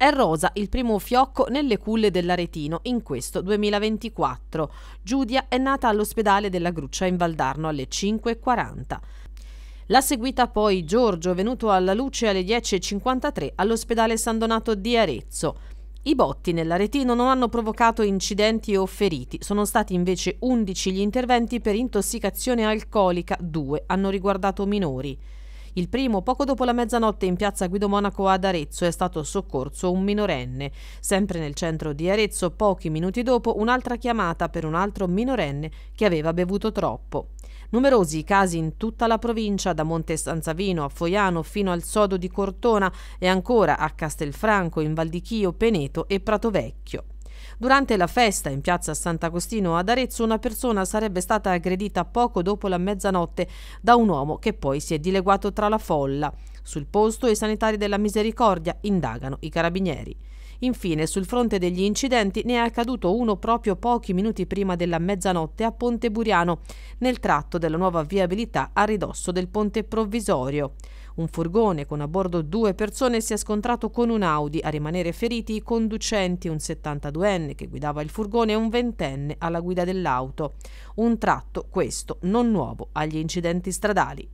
È rosa il primo fiocco nelle culle dell'Aretino in questo 2024. Giudia è nata all'ospedale della Gruccia in Valdarno alle 5.40. L'ha seguita poi Giorgio, venuto alla luce alle 10.53 all'ospedale San Donato di Arezzo. I botti nell'Aretino non hanno provocato incidenti o feriti, sono stati invece 11 gli interventi per intossicazione alcolica, due hanno riguardato minori. Il primo, poco dopo la mezzanotte in piazza Guido Monaco ad Arezzo, è stato soccorso un minorenne. Sempre nel centro di Arezzo, pochi minuti dopo, un'altra chiamata per un altro minorenne che aveva bevuto troppo. Numerosi i casi in tutta la provincia, da Monte Stanzavino a Foiano fino al Sodo di Cortona e ancora a Castelfranco, in Val di Chio, Peneto e Prato Vecchio. Durante la festa in piazza Sant'Agostino ad Arezzo una persona sarebbe stata aggredita poco dopo la mezzanotte da un uomo che poi si è dileguato tra la folla. Sul posto i sanitari della Misericordia indagano i carabinieri. Infine, sul fronte degli incidenti ne è accaduto uno proprio pochi minuti prima della mezzanotte a Ponte Buriano, nel tratto della nuova viabilità a ridosso del ponte provvisorio. Un furgone con a bordo due persone si è scontrato con un Audi, a rimanere feriti i conducenti, un 72enne che guidava il furgone e un ventenne alla guida dell'auto. Un tratto, questo, non nuovo agli incidenti stradali.